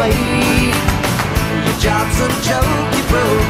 way. Your job's a joke you broke,